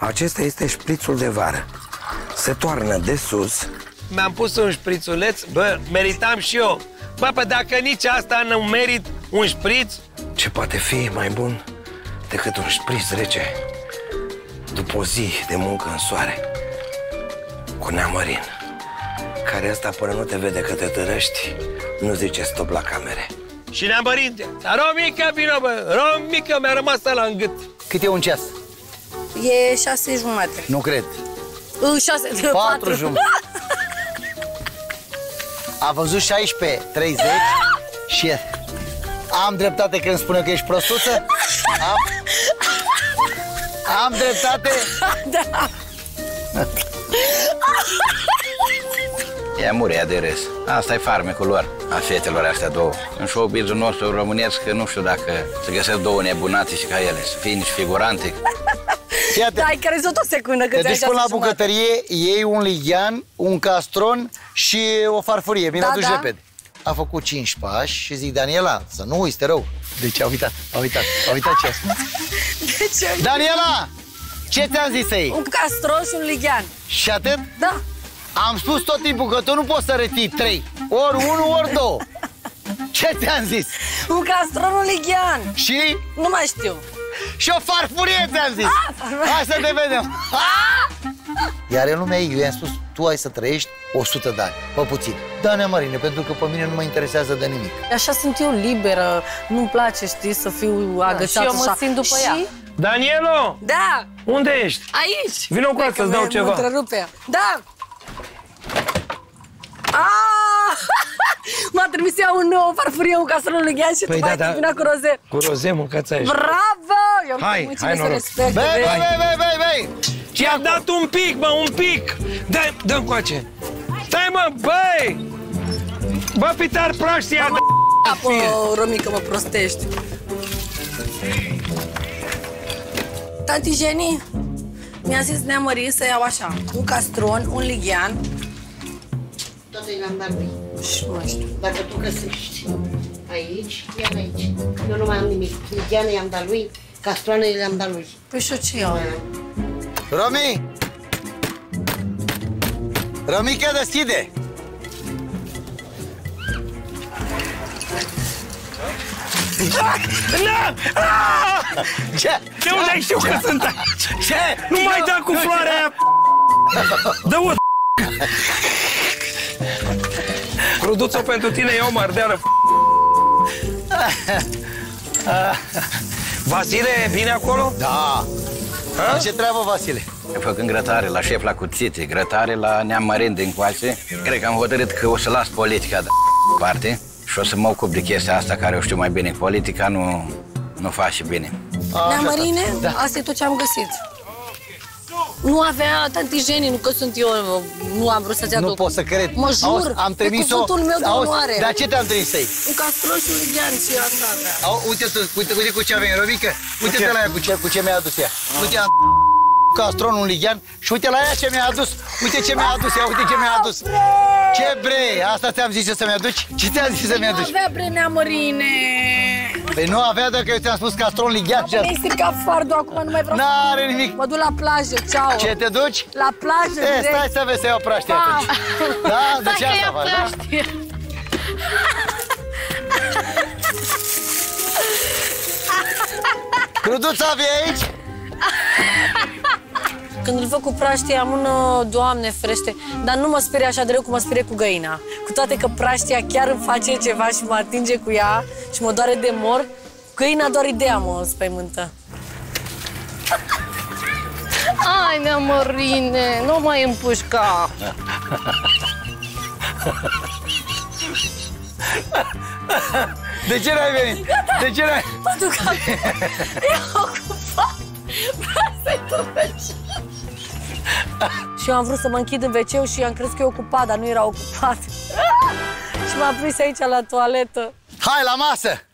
Acesta este șprițul de vară. Se toarnă de sus. Mi-am pus un șprițuleț, bă, meritam și eu. Bă, pă, dacă nici asta nu merit un șpriț, Ce poate fi mai bun decât un șpriț rece după o zi de muncă în soare cu neamărin, care asta până nu te vede că te târăști, nu zice stop la camere. și ne-am părinte. Dar romică, vino, bă, romică, mi-a rămas la în gât. Cât e un ceas? E șase jumate. Nu cred. Uh, Șase, Patru patru. jumate. A văzut 16, 30 și e... Am dreptate când spune că ești prostuță? Am, am dreptate? da. Ea murea de râs. Asta e farmecul lor, a fetelor astea două. În showbiz-ul nostru românesc, nu știu dacă se găsesc două nebunate și ca ele, să fie nici figurante. Fii atent. Da, ai crezut o secundă că Te ți-ai duci până la șase jumate. bucătărie, iei un lighean, un castron și o farfurie. Bine, Da, aduci da. repede. A făcut 5 pași și zic, Daniela, să nu uiți, te rău. Deci a uitat, a uitat, a uitat ce De ce? Daniela, ce ți-am zis să iei? Un castron și un lighean. Și atât? Da. Am spus tot timpul că tu nu poți să reții trei. Ori unu, ori două. Ce ți-am zis? Un castron, un lighean. Și? Nu mai știu. Și o farfurie ți-am zis. farfurie. Hai să te vedem. Iar în lumea ei, eu i-am spus, tu ai să trăiești 100 de ani, pe puțin. Da, nea Marine, pentru că pe mine nu mă interesează de nimic. Așa sunt eu liberă, nu-mi place, știi, să fiu agățată și eu mă așa. simt după și... ea. Danielo, Da, unde ești? aici. Vino cu Cred asta, că îți dau mă- ceva. Mă întrerupe ea. Da. Ah! M-a trimis ea un, o farfurie, un castron, un lighean și Păi tu da, mai da. vina cu roze. Cu roze, mâncați aici. Bravo! Eu Hai, mulțumesc hai, să noroc. respect. Bei, bei, bei, bei, bei, bei! Ți-am dat un pic, mă, un pic! Dă-mi, dă-mi coace! Stai, mă, băi! Bă, pitar proștia! Apă, Romică, mă prostești. Tanti Jenny, mi-a zis neamărit să iau așa, un castron, un lighean Toate le-am dat lui. și nu mai știu. Dacă tu găsești aici, ia aici. Eu nu mai am nimic. Ligiane i-am dat lui, castroanele le-am dat lui. Păi și eu ce iau? Romi! Romica, deschide! Na! Ah! Ce? De unde ai știu că sunt aici? Ce? Nu mai da cu floarea aia! Dă-o! Produță pentru tine, eu mardeală. Vasile, e bine acolo? Da! Ha? Ce treabă, Vasile? Făcând grătare la șef la cuțite, grătare la neamărind din coace, cred că am hotărât că o să las politica de parte și o să mă ocup de chestia asta care o știu mai bine. Politica nu, nu face bine. Neamărine, Da. asta e tot ce am găsit. Nu avea tanti Jenny, nu că sunt eu, nu am vrut să-ți Nu aduc. pot să cred. Mă jur, Auzi, am pe trimis-o... cuvântul meu de Auzi, onoare. Dar ce te-am trimis să Un castron și un lighean și eu asta avea. Au, uite, tu, uite, uite cu ce avem, Romică. Uite-te la ea cu ce, cu ce mi-a adus ea. Uite, am castron, un lighean și uite la ea ce mi-a adus. Uite ce mi-a adus ea, uite ce mi-a adus. Ce bre, asta ți-am zis eu să-mi aduci? Ce ți-am zis să-mi Nu aduci? avea bre neamărine. Păi nu avea dacă eu ți-am spus castron, lighean și Mi-ai stricat fardul, acum nu mai vreau. N-are nimic. Mă duc la plajă, ceau. Ce te duci? La plajă, E, direct. stai să vezi să iau praștie Pa. atunci. Da? De ce Stai că asta ia faci, da? praștie. Cruduța, vii aici? Când îl văd cu praștia, am un uh, doamne frește, dar nu mă sperie așa de rău cum mă sperie cu găina. Cu toate că praștia chiar îmi face ceva și mă atinge cu ea și mă doare de mor, găina doar ideea mă spăimântă. Ai, neamărine, nu mai împușca. De ce n-ai venit? De ce n-ai... Mă duc acum. E ocupat. Vreau să-i duc Și eu am vrut să mă închid în wc și am crezut că e ocupat, dar nu era ocupat. și m-am prins aici la toaletă. Hai la masă!